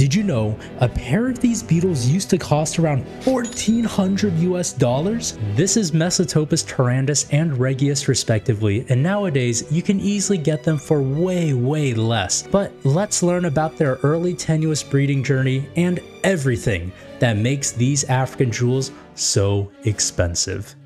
Did you know a pair of these beetles used to cost around 1400 US dollars? This is Mesotopus tarandus and regius respectively, and nowadays you can easily get them for way, way less. But let's learn about their early tenuous breeding journey and everything that makes these African jewels so expensive.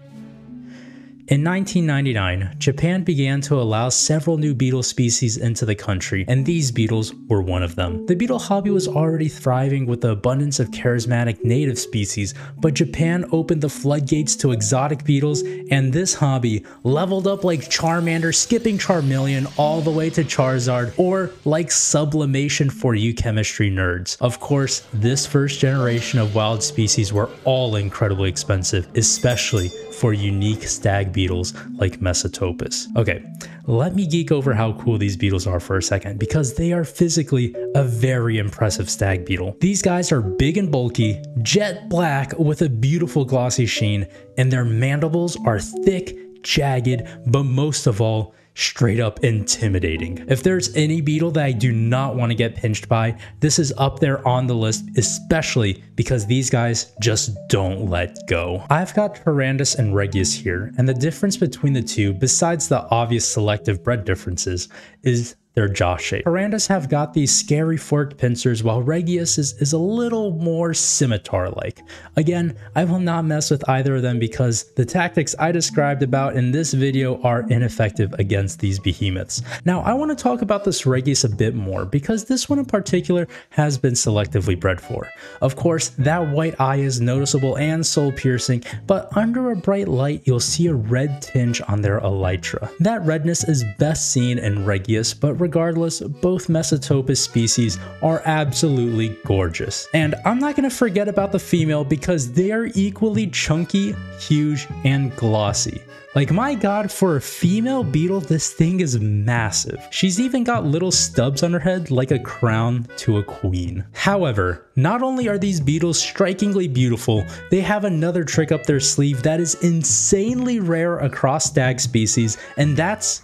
In 1999, Japan began to allow several new beetle species into the country, and these beetles were one of them. The beetle hobby was already thriving with the abundance of charismatic native species, but Japan opened the floodgates to exotic beetles, and this hobby leveled up like Charmander, skipping Charmeleon all the way to Charizard, or like sublimation for you chemistry nerds. Of course, this first generation of wild species were all incredibly expensive, especially for unique stag beetles like Mesotopus. Okay, let me geek over how cool these beetles are for a second because they are physically a very impressive stag beetle. These guys are big and bulky, jet black with a beautiful glossy sheen, and their mandibles are thick, jagged, but most of all, straight up intimidating. If there's any beetle that I do not want to get pinched by, this is up there on the list, especially because these guys just don't let go. I've got Tarandus and Regius here, and the difference between the two, besides the obvious selective bred differences, is their jaw shape. Tarandus have got these scary forked pincers while Regius is, is a little more scimitar-like. Again, I will not mess with either of them because the tactics I described about in this video are ineffective against these behemoths. Now I want to talk about this Regius a bit more because this one in particular has been selectively bred for. Of course, that white eye is noticeable and soul piercing, but under a bright light you'll see a red tinge on their elytra. That redness is best seen in Regius, but regardless, both Mesotopus species are absolutely gorgeous. And I'm not going to forget about the female because they are equally chunky, huge, and glossy. Like my god, for a female beetle, this thing is massive. She's even got little stubs on her head like a crown to a queen. However, not only are these beetles strikingly beautiful, they have another trick up their sleeve that is insanely rare across stag species, and that's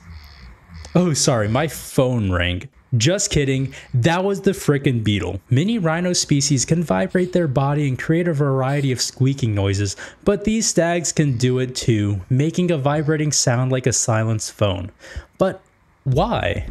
Oh, sorry, my phone rang. Just kidding, that was the frickin' beetle. Many rhino species can vibrate their body and create a variety of squeaking noises, but these stags can do it too, making a vibrating sound like a silenced phone. But why?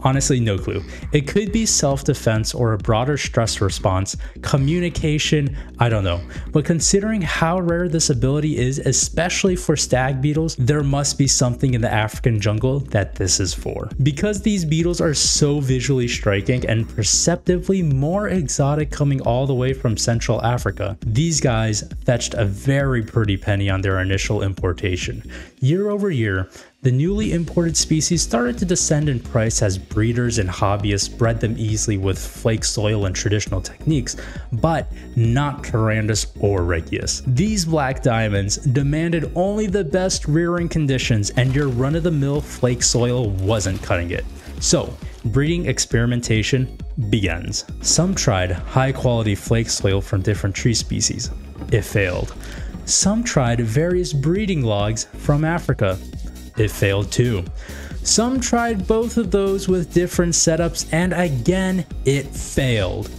Honestly, no clue. It could be self defense or a broader stress response, communication, I don't know. But considering how rare this ability is, especially for stag beetles, there must be something in the African jungle that this is for. Because these beetles are so visually striking and perceptively more exotic coming all the way from Central Africa, these guys fetched a very pretty penny on their initial importation. Year over year, the newly imported species started to descend in price as breeders and hobbyists bred them easily with flake soil and traditional techniques, but not Tarandus or Regius. These black diamonds demanded only the best rearing conditions, and your run of the mill flake soil wasn't cutting it. So, breeding experimentation begins. Some tried high quality flake soil from different tree species. It failed. Some tried various breeding logs from Africa it failed too. Some tried both of those with different setups and again it failed.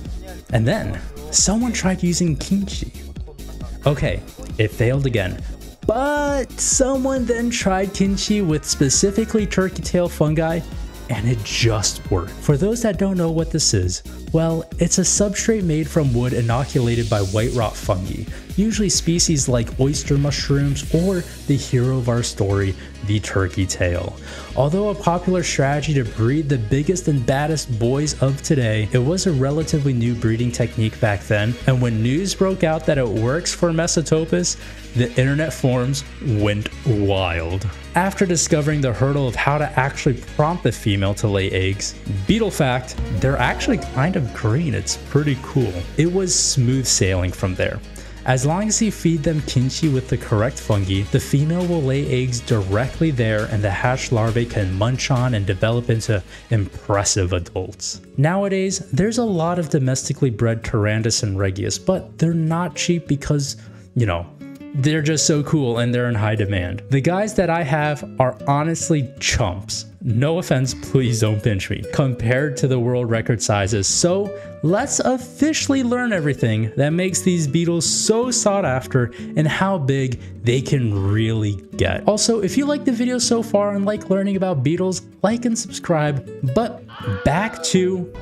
And then someone tried using kinshi. Okay, it failed again. But someone then tried kinshi with specifically turkey tail fungi and it just worked. For those that don't know what this is, well, it's a substrate made from wood inoculated by white rot fungi, usually species like oyster mushrooms or the hero of our story, the turkey tail. Although a popular strategy to breed the biggest and baddest boys of today, it was a relatively new breeding technique back then, and when news broke out that it works for Mesotopus, the internet forums went wild. After discovering the hurdle of how to actually prompt the female to lay eggs, beetle fact, they're actually kind of green, it's pretty cool. It was smooth sailing from there. As long as you feed them kinshi with the correct fungi, the female will lay eggs directly there and the hatched larvae can munch on and develop into impressive adults. Nowadays, there's a lot of domestically bred Tarandus and Regius, but they're not cheap because, you know, they're just so cool and they're in high demand. The guys that I have are honestly chumps. No offense, please don't pinch me, compared to the world record sizes. So let's officially learn everything that makes these beetles so sought after and how big they can really get. Also, if you like the video so far and like learning about beetles, like and subscribe. But back to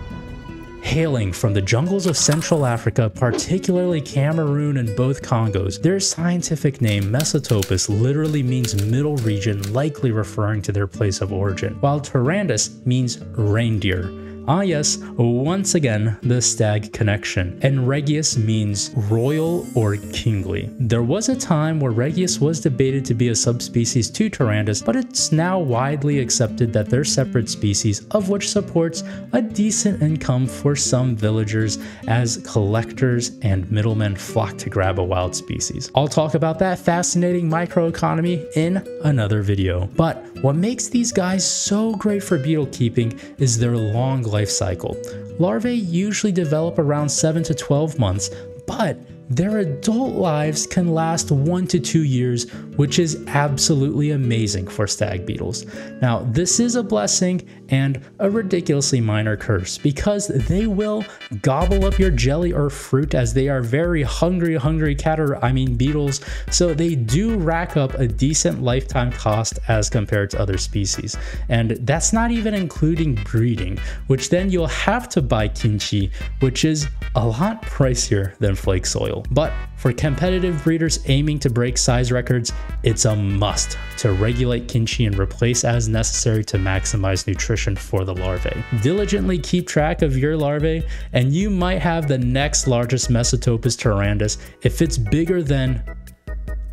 Hailing from the jungles of Central Africa, particularly Cameroon and both Congos, their scientific name Mesotopus literally means middle region, likely referring to their place of origin, while Tarandus means reindeer. Ah yes, once again, the stag connection. And Regius means royal or kingly. There was a time where Regius was debated to be a subspecies to Tarandus, but it's now widely accepted that they're separate species, of which supports a decent income for some villagers as collectors and middlemen flock to grab a wild species. I'll talk about that fascinating microeconomy in another video. But what makes these guys so great for beetle keeping is their long life cycle. Larvae usually develop around 7 to 12 months, but their adult lives can last one to two years, which is absolutely amazing for stag beetles. Now, this is a blessing and a ridiculously minor curse because they will gobble up your jelly or fruit as they are very hungry, hungry cat or I mean beetles. So they do rack up a decent lifetime cost as compared to other species. And that's not even including breeding, which then you'll have to buy kinshi, which is a lot pricier than flake soil. But for competitive breeders aiming to break size records, it's a must to regulate kinshi and replace as necessary to maximize nutrition for the larvae. Diligently keep track of your larvae, and you might have the next largest Mesotopus tarandus if it's bigger than.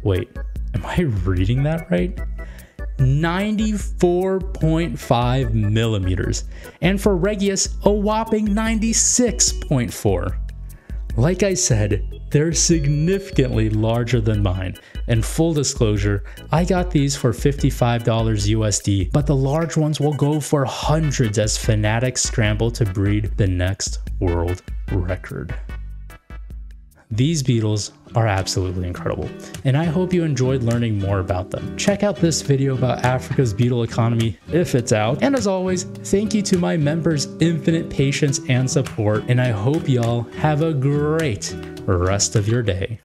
Wait, am I reading that right? 94.5 millimeters, and for Regius, a whopping 96.4. Like I said, they're significantly larger than mine. And full disclosure, I got these for $55 USD, but the large ones will go for hundreds as fanatics scramble to breed the next world record. These beetles are absolutely incredible, and I hope you enjoyed learning more about them. Check out this video about Africa's beetle economy if it's out, and as always, thank you to my members' infinite patience and support, and I hope y'all have a great rest of your day.